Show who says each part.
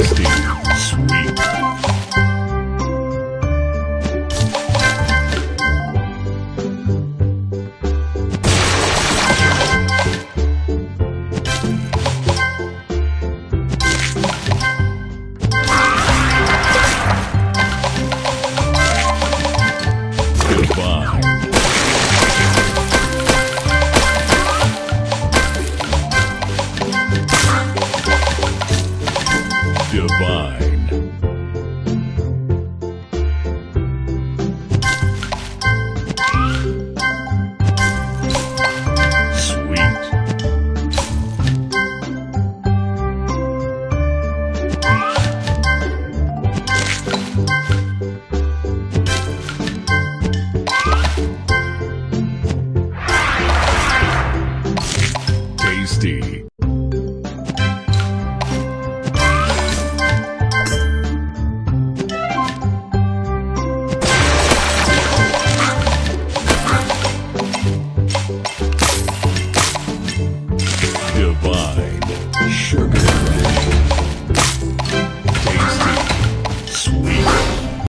Speaker 1: Tasty. Divine. Sweet. Tasty.